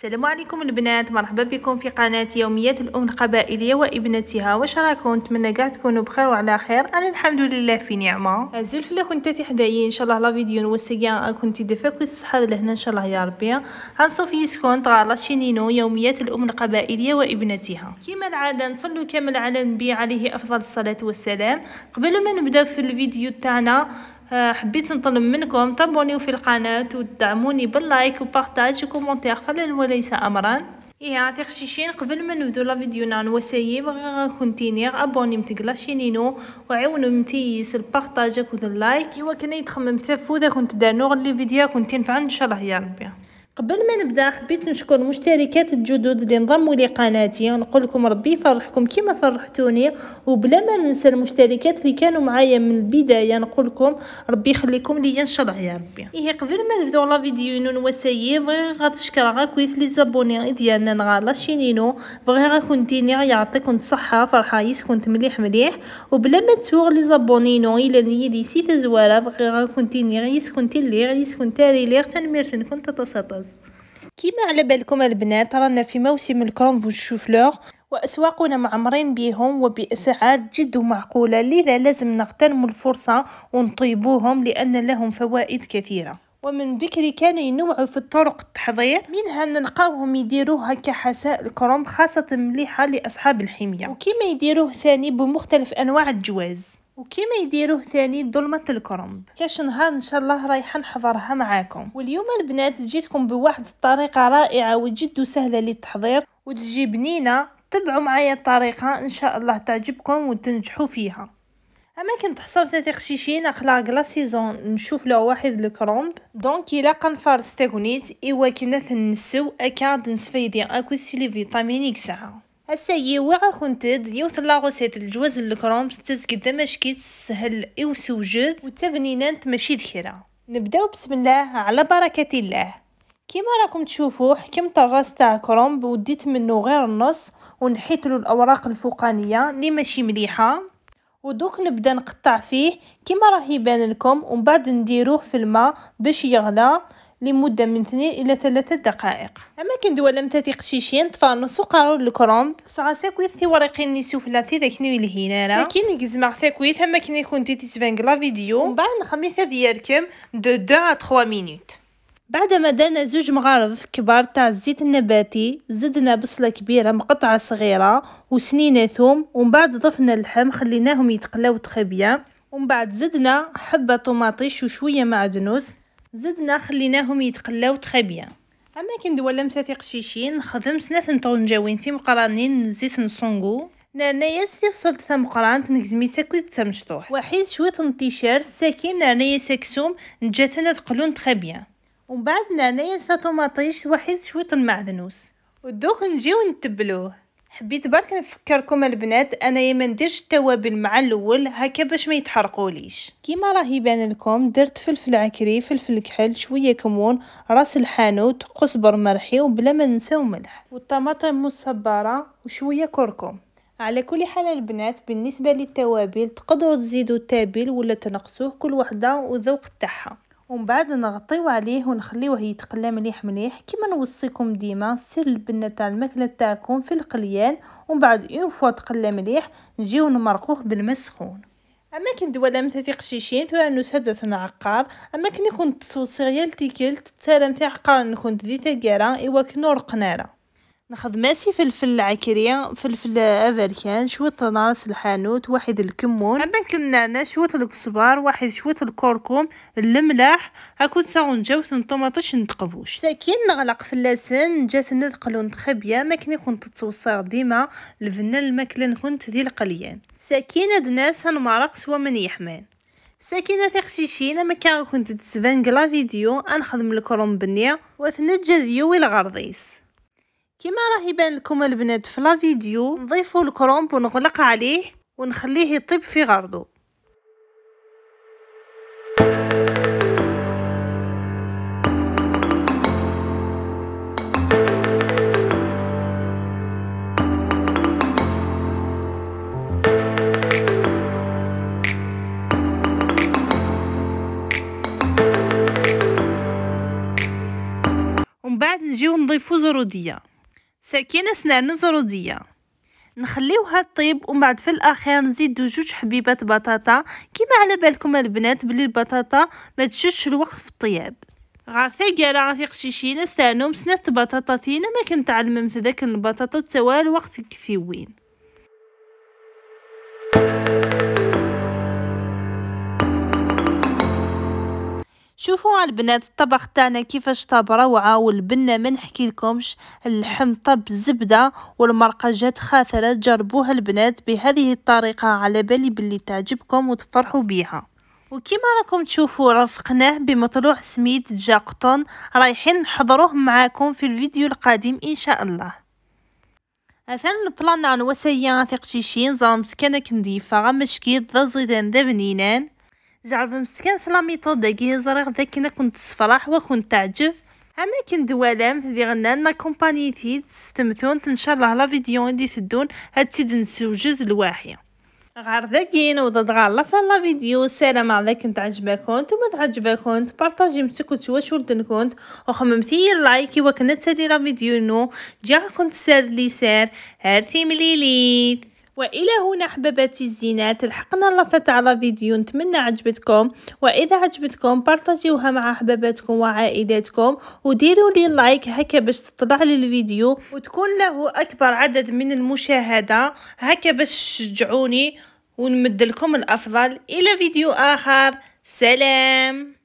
السلام عليكم البنات مرحبا بكم في قناة يوميات الأم القبائلية وابنتها. واش راكم نتمنى كاع تكونوا بخير وعلى خير. أنا الحمد لله في نعمة. زلف لك كنت حدايا. إن شاء الله لا فيديو نوسيا كنت دفا كل الصحة لهنا إن شاء الله يا ربي. هنصوفي يسكن تغالا شينينو يوميات الأم القبائلية وابنتها. كما العادة نصلوا كامل على النبي عليه أفضل الصلاة والسلام. قبل ما نبدأ في الفيديو تاعنا حبيت نطلب منكم تابونيو في القناة وتدعموني باللايك وبارتاج وكومنتير فضلا وليس أمرا. إيه عطي خشيشين قبل ما نبدو لا فيديو نان وسايي بغي كونتينير أبوني متقلا شينينو وعاونوا متيس البارتاج وذ اللايك. ايوا كان يتخمم ذا كنت دانو لي فيديو كنت تنفع إن شاء الله يا ربي. قبل ما نبدأ حبيت نشكر المشتركات الجدد اللي انضموا لقناتي. ونقول لكم ربي يفرحكم كيما فرحتوني. وبلا ما ننسى المشتركات اللي كانوا معايا من البداية نقول لكم ربي يخليكم ليا إن شاء الله يا ربي. إيه قبل ما نبداو لا فيديو نون وسايي بغي غتشكر غاكويت لي زابوني ديالنا نغا لاشينينو بغي غاكون ديني يعطيكم الصحه فرحة يسكن مليح مليح. وبلا ما تسوغ لي زابونينو إلى نيدي سيت زوارة بغي غاكون ديني يسكن تيليغ يسكن تاري ليغ تنميرتن كنت كيما على بالكم البنات رانا في موسم الكرومب والشوفلور وأسواقنا معمرين بهم وبأسعار جد معقولة لذا لازم نغتنم الفرصة ونطيبوهم لأن لهم فوائد كثيرة. ومن بكري كانوا ينوعوا في الطرق التحضير منها نلقاوهم يديروها كحساء الكرنب خاصة مليحة لأصحاب الحمية. وكما يديروه ثاني بمختلف أنواع الجواز. وكيما يديروه ثاني ظلمة الكرنب كاش نهار إن شاء الله رايحة نحضرها معاكم. واليوم البنات جيتكم بواحد الطريقة رائعة وجد سهلة للتحضير وتجي بنينة تبعوا معايا الطريقة إن شاء الله تعجبكم وتنجحوا فيها. اماكن تحصل ثلاثة خشيشين اخلاق لا سيزون نشوف له واحد الكرومب دونك إلى قنفار ستاغونيت ايوا كنا ثنسو أكاد نسفيدي أكو سيلي فيتامينيك ساعة. السيي وغا كنت ديوت لاغوسيت الجواز الكروم تتقدم مشكيت سهل أو سوجد وتفنينات ماشي ذكرى نبداو بسم الله على بركة الله كيما راكم تشوفوا حكمت الراس تاع كرومب وديت منه غير النص ونحيت له الاوراق الفوقانيه اللي ماشي مليحه ودوك نبدا نقطع فيه كيما راه يبان لكم ومن بعد نديروه في الماء باش يغلى لمدة من اثنين إلى ثلاثة دقائق. أما كن دولا متاتي قشيشين تفانصو قارو الكرومب ساعة ساكويث ثي ورقين نسوفلاتي ذاك نوي الهينارا ساكين يجزمع ثاكويث أما كن يكون تيتي تسفانق لا فيديو. ومن بعد نخميث ديالكم دو دو ا تخوا مينوت. بعد ما درنا زوج مغارف كبار تاع الزيت النباتي زدنا بصلة كبيرة مقطعة صغيرة وسنينة ثوم ومن بعد ضفنا اللحم خليناهم يتقلاو تخبيا ومن بعد زدنا حبة طماطيش وشوية معدنوس زدنا خليناهم يتقلاو تخبيا أما ندولا مثاثي قشيشين خدم سنات نطونجاوين في مقرانين زيت نصونغو. نعنايا فصلت ثم قران تنكزمي ساكويت تمشطوح وحيد شوية نتيشيرت ساكين نعنايا ساكسوم نجاتنا تقلون تخبيا ومن بعد نعنايا طوماطيش وحيد شوية المعدنوس. ودوك نجيو نتبلوه. حبيت برك نفكركم البنات انايا ما نديرش التوابل مع الأول هكا باش ما يتحرقوليش. كيما راه يبان لكم درت فلفل عكري فلفل كحل شوية كمون راس الحانوت قزبر مرحي وبلا ما ننساو ملح. والطماطم مصبرة وشوية كركم. على كل حال البنات بالنسبة للتوابل تقدروا تزيدوا التابل ولا تنقصوه كل وحدة وذوق تاعها ومن بعد نغطيو عليه ونخليوه يتقلى مليح مليح كيما نوصيكم ديما سير البنة تاع الماكلة تاعكم في القليان ومن بعد اون فوا تقلى مليح نجيو نمرقوه بالماء سخون. اما كنت ولا مثل قشيشين تو انو سادة عقار اما كنت كنت تصوصي تيكلت تسالم تاع عقار كنت ذي ثقارة ايوا كنور قنارة. ناخذ ماسي فلفل عكرية فلفل أفريكان شوية راس الحانوت واحد الكمون. عندنا كنا شوية الكزبار واحد شوية الكركم الملح هاكو تساغون جاوت نطوماطيش نتقبوش. ساكين نغلق في اللسان جات ندقلو نتخبيا ما كني كنت تصوصا ديما الفنان الماكلة كنت ذي القليان. ساكينة دناس هنمارق سوا من يحمان ساكنة تخشيشين ما كان كنت تسفنق لا فيديو انخدم الكروم بنية وثنجا ذيوي الغرضيس كما راه يبان لكم البنات في لا فيديو نضيفوا الكرومب ونغلق عليه ونخليه يطيب في غرضه. ومن بعد نجيو نضيفو زرودية. سكينه سنان زرودية. نخليوها طيب ومن بعد في الأخير نزيدو جوج حبيبات بطاطا كيما على بالكم البنات بلي البطاطا ما تشدش الوقت في الطياب. غار ثقيلة غا قشيشين استانو مسنات بطاطاتينا ما كنت علممت ذاك البطاطا توا الوقت كثيوين شوفوا البنات الطبق تاعنا كيفاش طاب روعه والبنة ما نحكي لكمش اللحم طاب زبدة والمرقه جات خاثره جربوها البنات بهذه الطريقة على بالي باللي تعجبكم وتفرحوا بيها. وكما راكم تشوفوا رافقناه بمطلوع سميد جاقطون رايحين نحضروه معاكم في الفيديو القادم إن شاء الله. اثن البلان عن وسيا ثق شيشين زامت كانك نضيفة غمشكيت ذا زيدان ذا بنينان جعل مسكين سلاميطو داكي. زريغ ذاك كنت صفراح وكنت تعجب. أما كن دوالام ذي غنان ما كومباني تيد ستمتون إن شاء الله لا فيديو دي تدون. هاد تيد نسوجد الواحيه غير ذاكين وضد غالا في لا فيديو. سلام عليك كنت عجبكم نتوما تعجبكم بارطاجي مسكو تواشول كنت. وخممتي لايك وكنا تسالي لا فيديو نو. جا كنت سار لي سار هارتي مليليت وإلى هنا أحباباتي الزينات لحقنا لافت على فيديو نتمنى عجبتكم. وإذا عجبتكم بارطاجيوها مع أحباباتكم وعائلاتكم وديروا لي لايك هكا باش تطلع لي الفيديو. وتكون له أكبر عدد من المشاهدة هكا باش تشجعوني ونمد لكم الأفضل. إلى فيديو آخر. سلام!